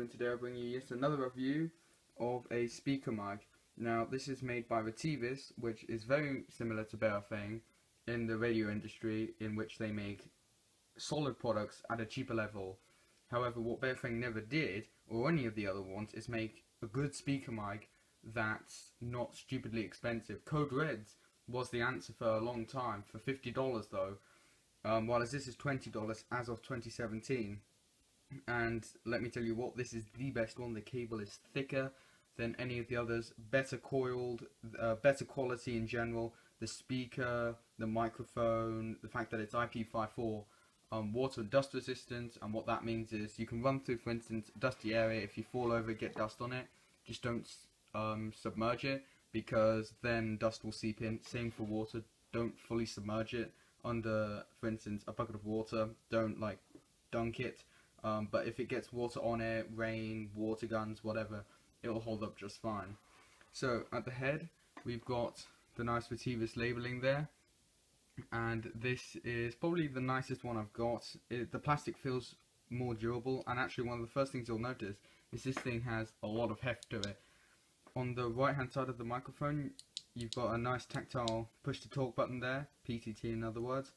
and today I'll bring you yet another review of a speaker mic. Now this is made by Retevis, which is very similar to Baofeng in the radio industry in which they make solid products at a cheaper level. However, what Baofeng never did, or any of the other ones, is make a good speaker mic that's not stupidly expensive. Code Reds was the answer for a long time, for $50 though, um, while this is $20 as of 2017 and let me tell you what this is the best one. The cable is thicker than any of the others. Better coiled uh, better quality in general. The speaker the microphone the fact that it's IP54 um, water and dust resistant. And what that means is you can run through for instance a dusty area. If you fall over get dust on it. Just don't um, submerge it because then dust will seep in. Same for water. Don't fully submerge it under for instance a bucket of water. Don't like dunk it um, but if it gets water on it, rain, water guns, whatever, it'll hold up just fine. So at the head, we've got the nice Retevis labeling there. And this is probably the nicest one I've got. It, the plastic feels more durable and actually one of the first things you'll notice is this thing has a lot of heft to it. On the right hand side of the microphone you've got a nice tactile push to talk button there, PTT in other words.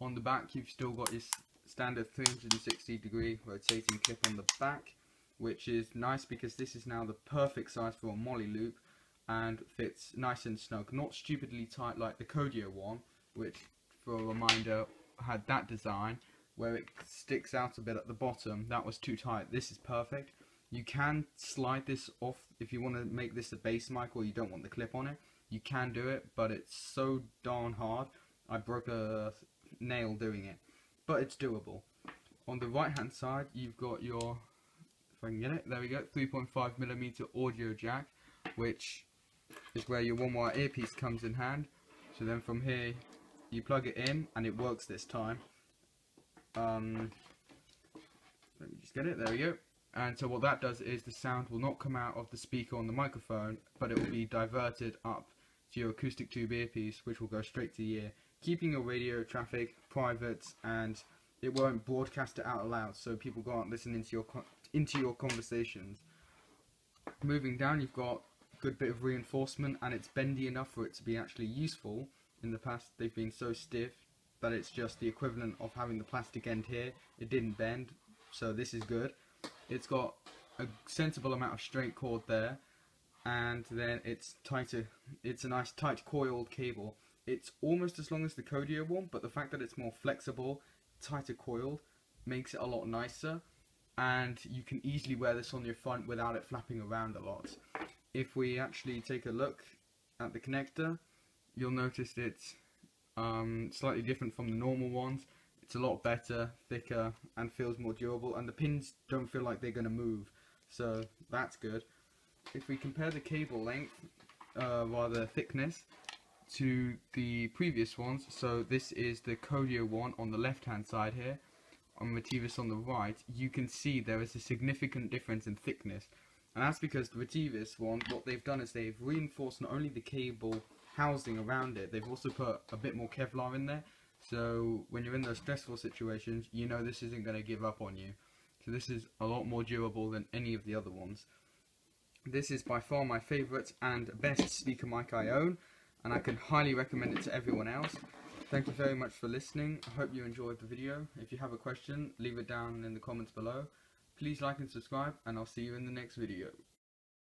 On the back you've still got your standard 360 degree rotating clip on the back which is nice because this is now the perfect size for a MOLLE loop and fits nice and snug. Not stupidly tight like the Kodio one which for a reminder had that design where it sticks out a bit at the bottom. That was too tight. This is perfect. You can slide this off if you want to make this a bass mic or you don't want the clip on it. You can do it but it's so darn hard. I broke a nail doing it but it's doable. On the right hand side, you've got your, if I can get it, there we go, 3.5 millimeter audio jack, which is where your one wire earpiece comes in hand. So then from here, you plug it in, and it works this time. Um, let me just get it, there we go. And so what that does is the sound will not come out of the speaker on the microphone, but it will be diverted up to your acoustic tube earpiece, which will go straight to the ear keeping your radio traffic private and it won't broadcast it out loud so people can't listen into your into your conversations. Moving down you've got a good bit of reinforcement and it's bendy enough for it to be actually useful. In the past they've been so stiff that it's just the equivalent of having the plastic end here. It didn't bend so this is good. It's got a sensible amount of straight cord there and then it's tighter it's a nice tight coiled cable it's almost as long as the Kodio one, but the fact that it's more flexible, tighter coiled, makes it a lot nicer. And you can easily wear this on your front without it flapping around a lot. If we actually take a look at the connector, you'll notice it's um, slightly different from the normal ones. It's a lot better, thicker, and feels more durable. And the pins don't feel like they're going to move. So that's good. If we compare the cable length, uh, rather thickness, to the previous ones. So this is the Kodio one on the left hand side here. On Retevis on the right, you can see there is a significant difference in thickness. And that's because the Retevis one, what they've done is they've reinforced not only the cable housing around it, they've also put a bit more Kevlar in there. So when you're in those stressful situations, you know this isn't going to give up on you. So this is a lot more durable than any of the other ones. This is by far my favourite and best speaker mic I own and I can highly recommend it to everyone else. Thank you very much for listening. I hope you enjoyed the video. If you have a question, leave it down in the comments below. Please like and subscribe, and I'll see you in the next video.